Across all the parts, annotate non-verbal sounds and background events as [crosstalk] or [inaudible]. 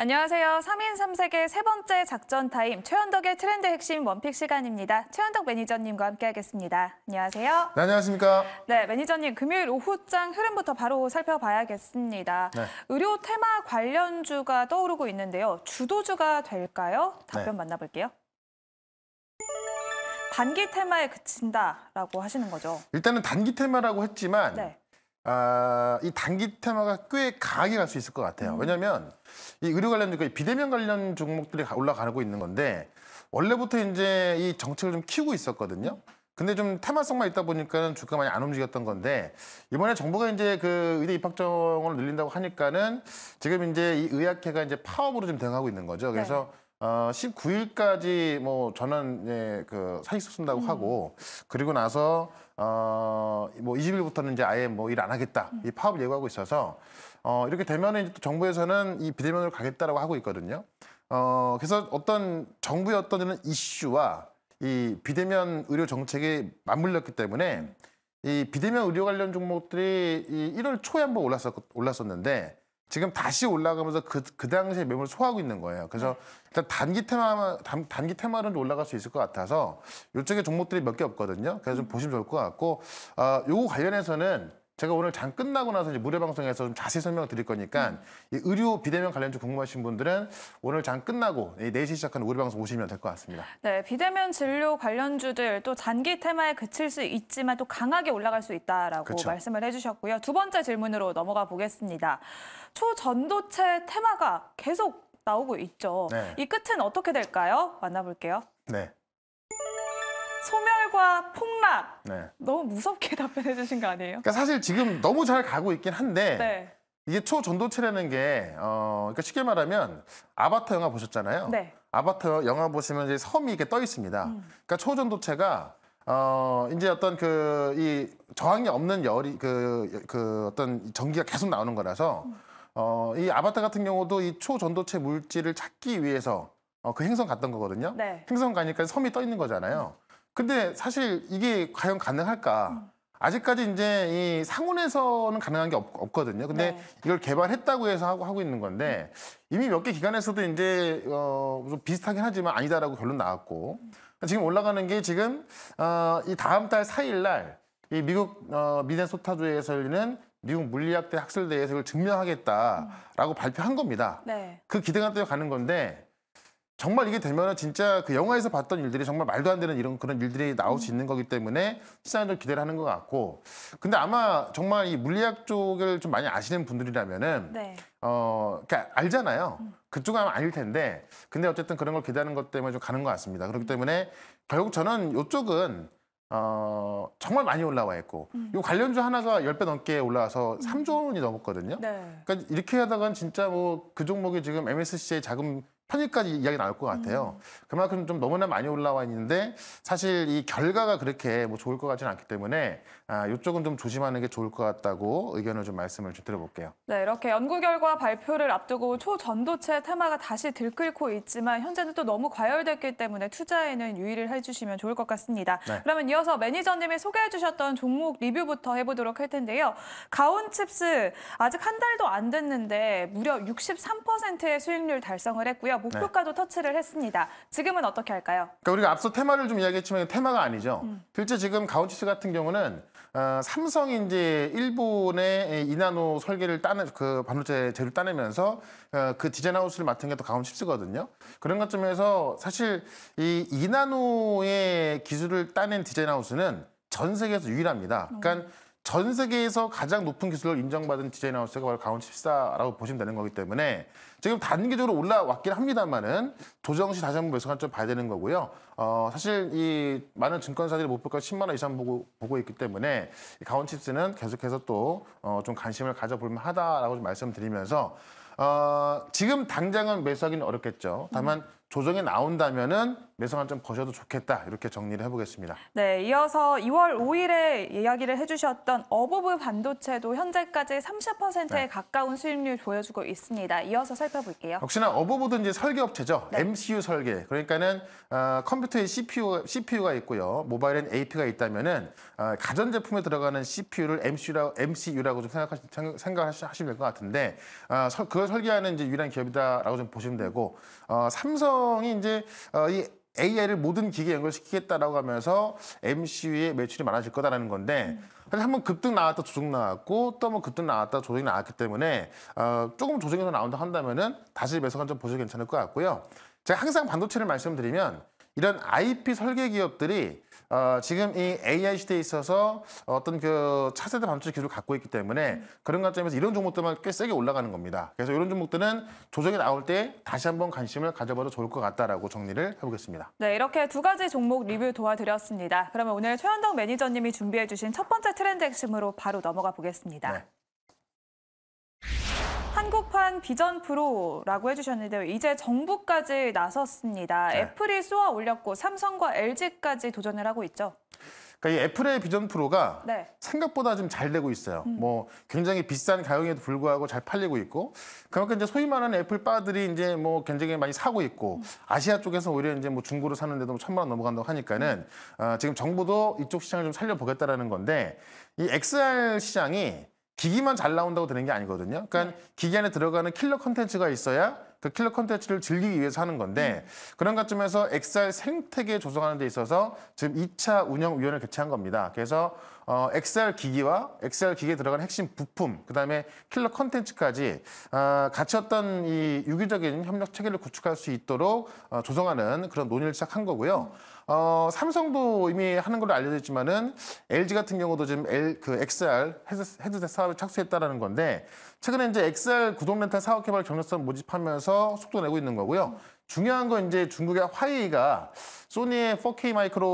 안녕하세요. 3인 3색의 세 번째 작전 타임 최현덕의 트렌드 핵심 one pick 시간입니다. 최현덕 매니저님과 함께하겠습니다. 안녕하세요. 네, 안녕하십니까. 네, 매니저님 금요일 오후장 흐름부터 바로 살펴봐야겠습니다. 네. 의료 테마 관련주가 떠오르고 있는데요. 주도주가 될까요? 답변 네. 만나볼게요. 단기 테마에 그친다라고 하시는 거죠. 일단은 단기 테마라고 했지만 네. 아, 이 단기 테마가 꽤 강하게 갈 수 있을 것 같아요. 음. 왜냐하면 이 의료 관련 그 비대면 관련 종목들이 가- 올라가고 있는 건데 원래부터 이제 이 정책을 좀 키우고 있었거든요. 근데 좀 테마성만 있다 보니까는 주가 많이 안 움직였던 건데 이번에 정부가 이제 그 의대 입학 정원을 늘린다고 하니까는 지금 이제 이 의학회가 이제 파업으로 좀 대응하고 있는 거죠. 그래서 어 19일까지 뭐 전원 예, 그 사직서 쓴다고 하고 그리고 나서 어 뭐 20일부터는 이제 아예 뭐 일 안 하겠다. 이 파업을 예고하고 있어서 어 이렇게 되면은 이제 또 정부에서는 이 비대면으로 가겠다라고 하고 있거든요. 어 그래서 어떤 정부의 어떤 이런 이슈와 이 비대면 의료 정책이 맞물렸기 때문에 이 비대면 의료 관련 종목들이 이 1월 초에 한번 올랐었 올랐었는데 지금 다시 올라가면서 그, 그 당시에 매물 소화하고 있는 거예요. 그래서 일단 단기 테마 단, 단기 테마는 올라갈 수 있을 것 같아서 이쪽에 종목들이 몇 개 없거든요. 그래서 좀 보시면 좋을 것 같고 어, 요거 관련해서는 제가 오늘 장 끝나고 나서 이제 무료 방송에서 좀 자세히 설명을 드릴 거니까 이 의료 비대면 관련주 궁금하신 분들은 오늘 장 끝나고 이 4시 시작하는 무료 방송 오시면 될 것 같습니다. 네, 비대면 진료 관련주들 또 단기 테마에 그칠 수 있지만 또 강하게 올라갈 수 있다라고 그쵸. 말씀을 해주셨고요. 두 번째 질문으로 넘어가 보겠습니다. 초전도체 테마가 계속 나오고 있죠. 네. 이 끝은 어떻게 될까요? 만나볼게요. 네. 소멸과 폭락. 네. 너무 무섭게 [laughs] 답변해 주신 거 아니에요? 그러니까 사실 지금 너무 잘 가고 있긴 한데 네. 이게 초전도체라는 게 어, 그러니까 쉽게 말하면 아바타 영화 보셨잖아요. 네. 아바타 영화 보시면 이제 섬이 이렇게 떠 있습니다. 그러니까 초전도체가 어 이제 어떤 그 이 저항이 없는 열이 그, 그 어떤 전기가 계속 나오는 거라서 어이 아바타 같은 경우도 이 초전도체 물질을 찾기 위해서 어, 그 행성 갔던 거거든요. 네. 행성 가니까 섬이 떠 있는 거잖아요. 근데 사실 이게 과연 가능할까? 아직까지 이제 이 상온에서는 가능한 게 없, 거든요 근데 네. 이걸 개발했다고 해서 하고 하고 있는 건데 이미 몇 개 기관에서도 이제 어, 좀 비슷하긴 하지만 아니다라고 결론 나왔고 지금 올라가는 게 지금 어, 이 다음 달 4일 날 이 미국 어, 미네소타주에서 열리는 미국 물리학대 학술대회에서 이걸 증명하겠다라고 발표한 겁니다. 네. 그 기대감 때문에 가는 건데 정말 이게 되면은 진짜 그 영화에서 봤던 일들이 정말 말도 안 되는 이런 그런 일들이 나올 수 있는 거기 때문에 시장을 좀 기대를 하는 것 같고. 근데 아마 정말 이 물리학 쪽을 좀 많이 아시는 분들이라면은 네. 어 그러니까 알잖아요. 그쪽은 아마 아닐 텐데. 근데 어쨌든 그런 걸 기대하는 것 때문에 좀 가는 것 같습니다. 그렇기 때문에 결국 저는 이쪽은 어 정말 많이 올라와 있고. 이 관련주 하나가 10배 넘게 올라와서 3조 원이 넘었거든요. 네. 그러니까 이렇게 하다간 진짜 뭐 그 종목이 지금 MSCI 자금 편입까지 이야기 나올 것 같아요. 그만큼 좀 너무나 많이 올라와 있는데 사실 이 결과가 그렇게 뭐 좋을 것 같지는 않기 때문에 아, 이쪽은 좀 조심하는 게 좋을 것 같다고 의견을 좀 말씀을 좀 드려볼게요. 네, 이렇게 연구 결과 발표를 앞두고 초전도체 테마가 다시 들끓고 있지만 현재는 또 너무 과열됐기 때문에 투자에는 유의를 해주시면 좋을 것 같습니다. 네. 그러면 이어서 매니저님이 소개해 주셨던 종목 리뷰부터 해보도록 할 텐데요. 가온칩스 아직 한 달도 안 됐는데 무려 63%의 수익률 달성을 했고요. 목표가도 터치를 했습니다. 지금은 어떻게 할까요? 그러니까 우리가 앞서 테마를 좀 이야기했지만 테마가 아니죠. 실제 지금 가오치스 같은 경우는 어, 삼성이 이제 일본의 이 이나노 설계를 따내 그 반도체 재료를 따내면서 어, 그 디자인 하우스를 맡은 게 또 가온칩스거든요. 그런 관점에서 사실 이 이나노의 기술을 따낸 디자인 하우스는 전 세계에서 유일합니다. 그러니까 전 세계에서 가장 높은 기술을 인정받은 디자인 하우스가 바로 가온칩사라고 보시면 되는 거기 때문에 지금 단기적으로 올라왔긴 합니다만은 조정 시 다시 한번 매수 관점 봐야 되는 거고요. 어, 사실 이 많은 증권사들이 목표가 10만 원 이상 보고 보고 있기 때문에 이 가온 칩스는 계속해서 또 어, 좀 관심을 가져볼 만 하다라고 좀 말씀드리면서 어, 지금 당장은 매수하기는 어렵겠죠. 다만 조정이 나온다면은 매수 관점 보셔도 좋겠다 이렇게 정리를 해보겠습니다. 네, 이어서 2월 5일에 이야기를 해주셨던 어보브 반도체도 현재까지 30%에 네. 가까운 수익률 보여주고 있습니다. 이어서 살펴볼게요. 역시나 어버보드 이제 설계업체죠. 네. MCU 설계. 그러니까는 어, 컴퓨터에 CPU, CPU가 있고요. 모바일엔 AP가 있다면은 어, 가전 제품에 들어가는 CPU를 MCU라고, MCU라고 좀 생각하시, 생각- 생각하시면 될 것 같은데 어, 설- 그걸 설계하는 이제 유일한 기업이다라고 좀 보시면 되고 어, 삼성이 이제 어, 이 AI를 모든 기기에 연결시키겠다라고 하면서 MCU의 매출이 많아질 거다라는 건데 사실 한번 급등 나왔다 조정 나왔고 또 한번 급등 나왔다 조정이 나왔기 때문에 어, 조금 조정이 더 나온다 한다면은 다시 매수 관점 보셔도 괜찮을 것 같고요. 제가 항상 반도체를 말씀드리면 이런 IP 설계 기업들이 어, 지금 이 AI 시대에 있어서 어떤 그 차세대 반도체 기술을 갖고 있기 때문에 그런 관점에서 이런 종목들만 꽤 세게 올라가는 겁니다. 그래서 이런 종목들은 조정이 나올 때 다시 한번 관심을 가져봐도 좋을 것 같다라고 정리를 해보겠습니다. 네, 이렇게 두 가지 종목 리뷰 도와드렸습니다. 그러면 오늘 최현덕 매니저님이 준비해주신 첫 번째 트렌드 핵심으로 바로 넘어가 보겠습니다. 네. 한국판 Vision Pro라고 해주셨는데요. 이제 정부까지 나섰습니다. 네. 애플이 쏘아 올렸고 삼성과 LG까지 도전을 하고 있죠. 그러니까 이 애플의 Vision Pro가 네. 생각보다 좀 잘 되고 있어요. 뭐 굉장히 비싼 가격에도 불구하고 잘 팔리고 있고 그만큼 이제 소위 말하는 애플빠들이 이제 뭐 굉장히 많이 사고 있고 아시아 쪽에서 오히려 이제 뭐 중고로 사는데도 뭐 천만 원 넘어간다고 하니까는 어, 지금 정부도 이쪽 시장을 좀 살려보겠다라는 건데 이 XR 시장이 기기만 잘 나온다고 되는 게 아니거든요. 그러니까 기기 안에 들어가는 킬러 컨텐츠가 있어야 그 킬러 컨텐츠를 즐기기 위해서 하는 건데 그런 관점에서 XR 생태계 조성하는 데 있어서 지금 2차 운영위원회를 개최한 겁니다. 그래서 어, XR 기기와 XR 기기에 들어가는 핵심 부품, 그다음에 킬러 컨텐츠까지 어, 같이 어떤 이 유기적인 협력 체계를 구축할 수 있도록 어, 조성하는 그런 논의를 시작한 거고요. 어, 삼성도 이미 하는 걸로 알려져 있지만은 LG 같은 경우도 지금 L, 그 XR 헤드- 헤드셋 사업에 착수했다라는 건데 최근에 이제 XR 구동 렌탈 사업 개발 경력직 모집하면서 속도 내고 있는 거고요. 중요한 건 이제 중국의 화웨이가 소니의 4K 마이크로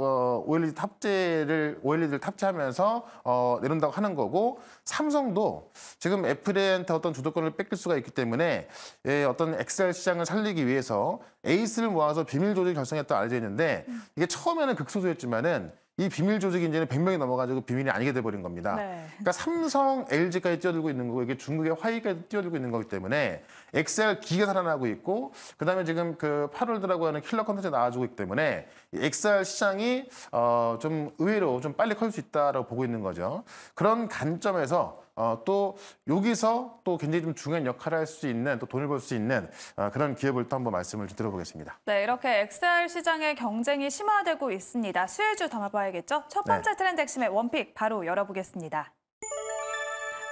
어, OLED 탑재를 OLED를 탑재하면서 어, 내놓는다고 하는 거고 삼성도 지금 애플한테 어떤 주도권을 뺏길 수가 있기 때문에 예, 어떤 XR 시장을 살리기 위해서 에이스를 모아서 비밀 조직 결성했다 알려져 있는데 이게 처음에는 극소수였지만은 이 비밀 조직이 이제는 100명이 넘어가지고 비밀이 아니게 돼버린 겁니다. 네. 그러니까 삼성, LG까지 뛰어들고 있는 거고 이게 중국의 화웨이까지 뛰어들고 있는 거기 때문에 XR 기가 살아나고 있고 그다음에 지금 그 8월드라고 하는 킬러 컨텐츠 나와주고 있기 때문에 이 XR 시장이 어, 좀 의외로 좀 빨리 커질 수 있다라고 보고 있는 거죠. 그런 관점에서 어, 또 여기서 또 굉장히 좀 중요한 역할을 할 수 있는 또 돈을 벌 수 있는 어, 그런 기업을 또 한번 말씀을 좀 드려보겠습니다. 네, 이렇게 XR 시장의 경쟁이 심화되고 있습니다. 수혜주 담아봐야겠죠? 첫 네. 번째 트렌드 핵심의 one pick 바로 열어보겠습니다.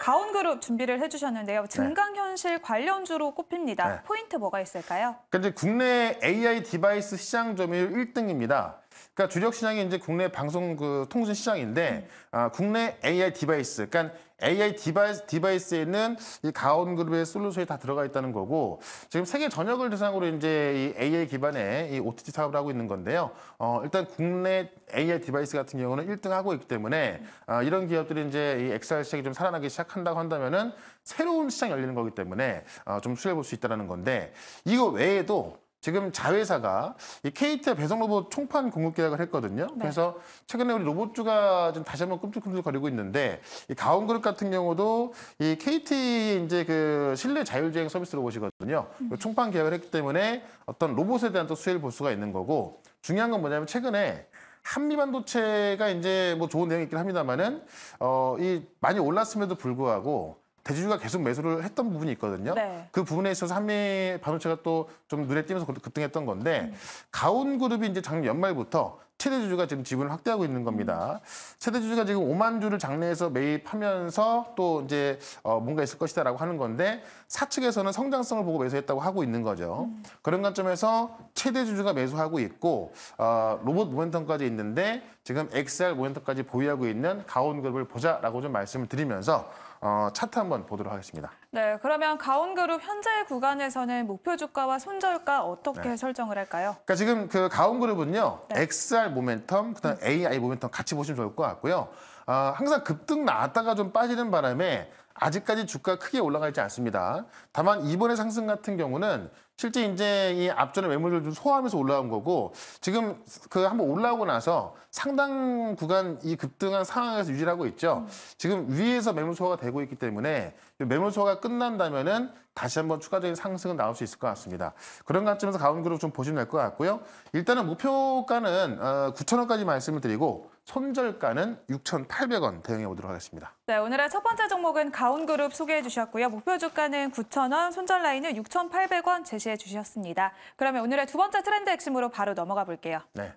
가온그룹 준비를 해주셨는데요. 증강현실 관련주로 꼽힙니다. 네. 포인트 뭐가 있을까요? 이제 국내 AI device 시장 점유율 1등입니다. 그러니까 주력 시장이 이제 국내 방송 그 통신 시장인데 아, 국내 AI device, 그러니까 AI device, device에 있는 이 가온 그룹의 솔루션이 다 들어가 있다는 거고 지금 세계 전역을 대상으로 이제 이 AI 기반의 이 OTT 사업을 하고 있는 건데요. 어, 일단 국내 AI device 같은 경우는 1등 하고 있기 때문에 아, 이런 기업들이 이제 이 XR 시장이 좀 살아나기 시작한다고 한다면은 새로운 시장이 열리는 거기 때문에 어, 좀 수혜볼 수 있다는 건데 이거 외에도 지금 자회사가 이 KT와 배송 로봇 총판 공급 계약을 했거든요. 그래서 최근에 우리 로봇주가 좀 다시 한번 꿈틀꿈틀 거리고 있는데 이 가온그룹 같은 경우도 이 KT 이제 그 실내 자율주행 서비스 로봇이거든요. 그 총판 계약을 했기 때문에 어떤 로봇에 대한 또 수혜를 볼 수가 있는 거고 중요한 건 뭐냐면 최근에 한미 반도체가 이제 뭐 좋은 내용이 있긴 합니다만은 어 이 많이 올랐음에도 불구하고 대주주가 계속 매수를 했던 부분이 있거든요. 네. 그 부분에 있어서 한미 반도체가 또 좀 눈에 띄면서 급등했던 건데 가온그룹이 이제 작년 연말부터 최대 주주가 지금 지분을 확대하고 있는 겁니다. 최대 주주가 지금 5만 주를 장내에서 매입하면서 또 이제 어, 뭔가 있을 것이다라고 하는 건데 사측에서는 성장성을 보고 매수했다고 하고 있는 거죠. 그런 관점에서 최대 주주가 매수하고 있고 어, 로봇 모멘텀까지 있는데 지금 XR 모멘텀까지 보유하고 있는 가온그룹을 보자라고 좀 말씀을 드리면서 어, 차트 한번 보도록 하겠습니다. 네, 그러면 가온그룹 현재 구간에서는 목표 주가와 손절가 어떻게 네. 설정을 할까요? 그러니까 지금 그 가온그룹은요, 네. XR 모멘텀, 그다음 AI 모멘텀 같이 보시면 좋을 것 같고요. 아, 항상 급등 나왔다가 좀 빠지는 바람에 아직까지 주가 크게 올라가 있지 않습니다. 다만 이번에 상승 같은 경우는 실제 이제 이 앞전에 매물을 좀 소화하면서 올라온 거고 지금 그 한번 올라오고 나서 상당 구간 이 급등한 상황에서 유지를 하고 있죠. 지금 위에서 매물 소화가 되고 있기 때문에 이 매물 소화가 끝난다면은 다시 한번 추가적인 상승은 나올 수 있을 것 같습니다. 그런 관점에서 가운그룹 좀 보시면 될 것 같고요. 일단은 목표가는 어, 9,000원까지 말씀을 드리고 손절가는 6,800원 대응해 보도록 하겠습니다. 네, 오늘의 첫 번째 종목은 가온그룹 소개해 주셨고요. 목표 주가는 9,000원, 손절 라인은 6,800원 제시해 주셨습니다. 그러면 오늘의 두 번째 트렌드 핵심으로 바로 넘어가 볼게요. 네.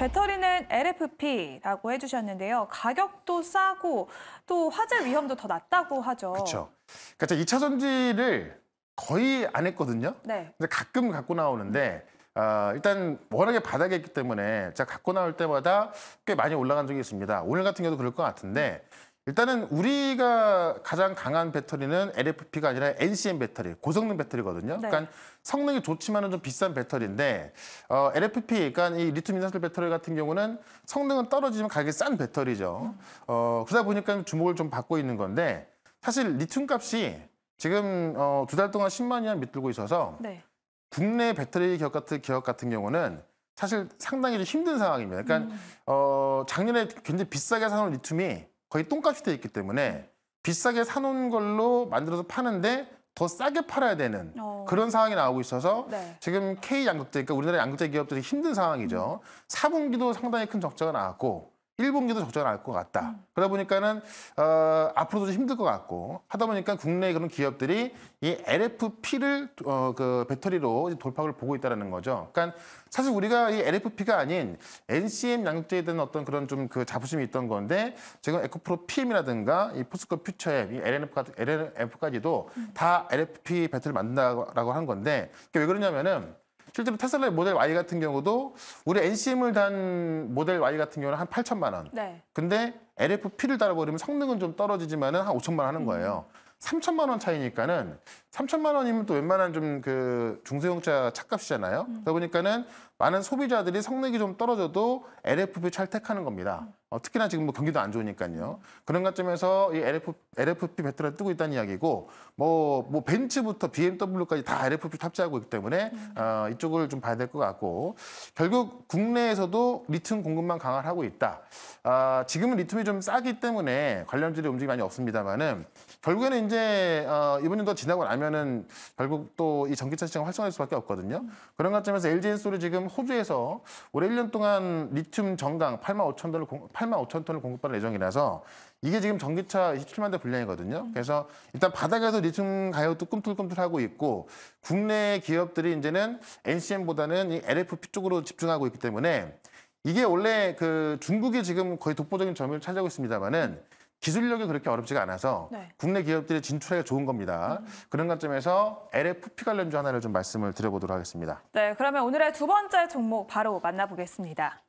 배터리는 LFP라고 해주셨는데요. 가격도 싸고 또 화재 위험도 더 낮다고 하죠. 그렇죠. 그러니까 2차 전지를 거의 안 했거든요. 네. 근데 가끔 갖고 나오는데 어, 일단 워낙에 바닥에 있기 때문에 제가 갖고 나올 때마다 꽤 많이 올라간 적이 있습니다. 오늘 같은 경우도 그럴 것 같은데 일단은 우리가 가장 강한 배터리는 LFP가 아니라 NCM 배터리, 고성능 배터리거든요. 네. 그러니까 성능이 좋지만은 좀 비싼 배터리인데 어, LFP, 그러니까 이 리튬 인산철 배터리 같은 경우는 성능은 떨어지지만 가격이 싼 배터리죠. 어, 그러다 보니까 주목을 좀 받고 있는 건데 사실 리튬 값이 지금 어, 두 달 동안 10만 원 밑들고 있어서 네. 국내 배터리 기업 같은 기업 같은 경우는 사실 상당히 좀 힘든 상황입니다. 그러니까 어, 작년에 굉장히 비싸게 사놓은 리튬이 거의 똥값이 돼 있기 때문에 비싸게 사놓은 걸로 만들어서 파는데 더 싸게 팔아야 되는 어. 그런 상황이 나오고 있어서 네. 지금 K 양극재, 그러니까 우리나라 양극재 기업들이 힘든 상황이죠. 4분기도 상당히 큰 적자가 나왔고 1분기도 적자가 나올 것 같다. 그러다 보니까는 어, 앞으로도 좀 힘들 것 같고 하다 보니까 국내 그런 기업들이 이 LFP를 어, 그 배터리로 돌파구를 보고 있다는 거죠. 그러니까 사실 우리가 이 LFP가 아닌 NCM 양극재에 대한 어떤 그런 좀 그 자부심이 있던 건데 지금 에코프로 PM이라든가 이 포스코 퓨처앱, 이 LNF 같은 LNF까지도 다 LFP 배터리를 만든다라고 한 건데 그게 왜 그러냐면은 실제로 테슬라 모델 Y 같은 경우도 우리 NCM을 단 모델 Y 같은 경우는 한 8천만 원. 네. 근데 LFP를 달아버리면 성능은 좀 떨어지지만은 한 5천만 원 하는 거예요. 3천만 원 차이니까는 3천만 원이면 또 웬만한 좀 그 중소형차 차값이잖아요. 그러다 보니까는 많은 소비자들이 성능이 좀 떨어져도 LFP 찰택하는 겁니다. 어, 특히나 지금 뭐 경기도 안 좋으니까요. 그런 관점에서 이 LF, LFP 배터리가 뜨고 있다는 이야기고 뭐, 뭐 벤츠부터 BMW까지 다 LFP 탑재하고 있기 때문에 어, 이쪽을 좀 봐야 될 것 같고 결국 국내에서도 리튬 공급만 강화하고 있다. 아, 지금은 리튬이 좀 싸기 때문에 관련주들이 움직임이 많이 없습니다만은 결국에는 이제 어, 이번 년도 지나고 나면은 결국 또 이 전기차 시장 활성화될 수밖에 없거든요. 그런 관점에서 LG엔솔이 지금 호주에서 올해 1년 동안 리튬 정강 8만 5천 톤을 공, 8만 5천 톤을 공급받을 예정이라서 이게 지금 전기차 27만 대 분량이거든요. 그래서 일단 바닥에서 리튬 가격도 꿈틀꿈틀하고 있고 국내 기업들이 이제는 NCM보다는 이 LFP 쪽으로 집중하고 있기 때문에 이게 원래 그 중국이 지금 거의 독보적인 점유율을 차지하고 있습니다만은 기술력이 그렇게 어렵지가 않아서 네. 국내 기업들이 진출하기가 좋은 겁니다. 그런 관점에서 LFP 관련주 하나를 좀 말씀을 드려보도록 하겠습니다. 네, 그러면 오늘의 두 번째 종목 바로 만나보겠습니다.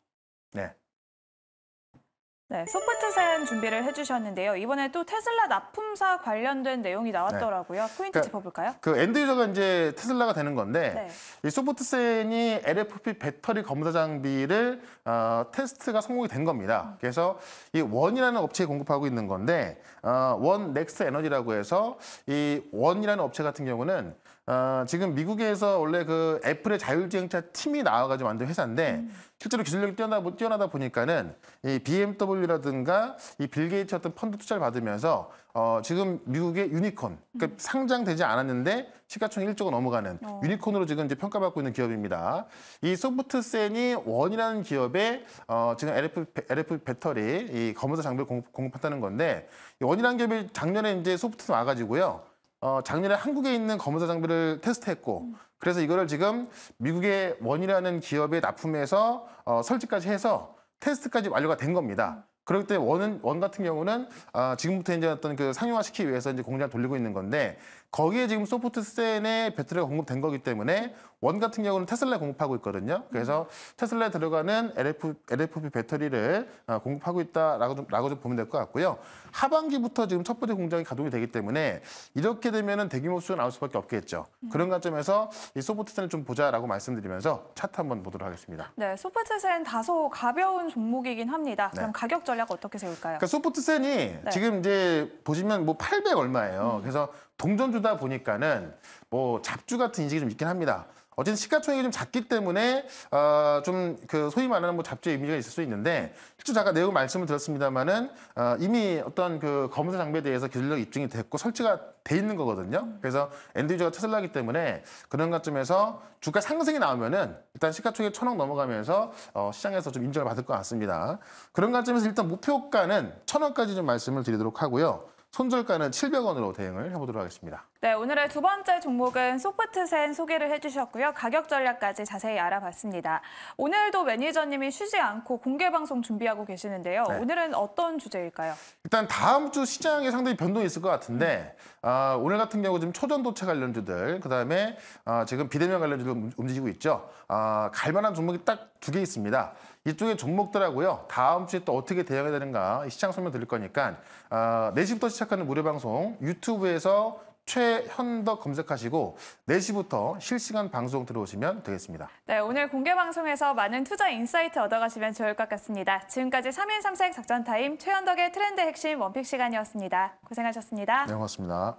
네. 네, 소프트센 준비를 해주셨는데요. 이번에 또 테슬라 납품사 관련된 내용이 나왔더라고요. 포인트 그러니까 짚어볼까요? 그 end user가 이제 테슬라가 되는 건데 네. 이 소프트센이 LFP 배터리 검사 장비를 어, 테스트가 성공이 된 겁니다. 그래서 이 ONE이라는 업체에 공급하고 있는 건데 어, 원 넥스 에너지라고 해서 이 ONE이라는 업체 같은 경우는 어, 지금 미국에서 원래 그 애플의 자율주행차 팀이 나와가지고 만든 회사인데 실제로 기술력이 뛰어나, 뛰어나다 보니까는 이 BMW 라든가 이 빌 게이츠 어떤 펀드 투자를 받으면서 어, 지금 미국의 유니콘, 그러니까 상장되지 않았는데 시가총 1조가 넘어가는 어. 유니콘으로 지금 이제 평가받고 있는 기업입니다. 이 소프트센이 ONE이라는 기업에 어, 지금 LF, LF 배터리 이 검사 장비를 공급, 공급한다는 건데 이 ONE이라는 기업이 작년에 이제 소프트센 와가지고요. 어, 작년에 한국에 있는 검사 장비를 테스트했고 그래서 이거를 지금 미국의 원이라는 기업에 납품해서 어, 설치까지 해서 테스트까지 완료가 된 겁니다. 그렇기 때문에 원은 원 같은 경우는 아, 지금부터 이제 어떤 그 상용화 시키기 위해서 이제 공장을 돌리고 있는 건데 거기에 지금 소프트 센의 배터리가 공급된 거기 때문에 원 같은 경우는 테슬라에 공급하고 있거든요. 그래서 테슬라에 들어가는 LF, LFP 배터리를 어, 공급하고 있다라고 좀, 라고 좀 보면 될 것 같고요. 하반기부터 지금 첫 번째 공장이 가동이 되기 때문에 이렇게 되면은 대규모 수가 나올 수밖에 없겠죠. 그런 관점에서 이 소프트 센을 좀 보자라고 말씀드리면서 차트 한번 보도록 하겠습니다. 네, 소프트 센 다소 가벼운 종목이긴 합니다. 그럼 네. 가격 전략 어떻게 세울까요? 그러니까 소프트 센이 네. 지금 이제 보시면 뭐 800 얼마예요. 그래서 동전주다 보니까는 뭐 잡주 같은 인식이 좀 있긴 합니다. 어쨌든 시가총액이 좀 작기 때문에 어, 좀그 소위 말하는 뭐 잡주의 이미지가 있을 수 있는데 실제 잠깐 내용 말씀을 드렸습니다만은 어, 이미 어떤 그 검사 장비에 대해서 기술력 입증이 됐고 설치가 돼 있는 거거든요. 그래서 엔드유저가 테슬라기 때문에 그런 관점에서 주가 상승이 나오면은 일단 시가총액 천억 넘어가면서 어, 시장에서 좀 인정을 받을 것 같습니다. 그런 관점에서 일단 목표가는 천원까지 좀 말씀을 드리도록 하고요. 손절가는 700원으로 대응을 해보도록 하겠습니다. 네, 오늘의 두 번째 종목은 소프트센 소개를 해주셨고요. 가격 전략까지 자세히 알아봤습니다. 오늘도 매니저님이 쉬지 않고 공개 방송 준비하고 계시는데요. 네. 오늘은 어떤 주제일까요? 일단 다음 주 시장에 상당히 변동이 있을 것 같은데 아, 오늘 같은 경우 지금 초전도체 관련주들 그다음에 아, 지금 비대면 관련주들 움- 움직이고 있죠. 아, 갈만한 종목이 딱 두 개 있습니다. 이쪽의 종목들하고요. 다음 주에 또 어떻게 대응해야 되는가 이 시장 설명 드릴 거니까 아, 4시부터 시작하는 무료 방송 유튜브에서 최현덕 검색하시고 4시부터 실시간 방송 들어오시면 되겠습니다. 네, 오늘 공개 방송에서 많은 투자 insight 얻어가시면 좋을 것 같습니다. 지금까지 3인 3색 작전 타임 최현덕의 트렌드 핵심 원픽 시간이었습니다. 고생하셨습니다. 네, 고맙습니다.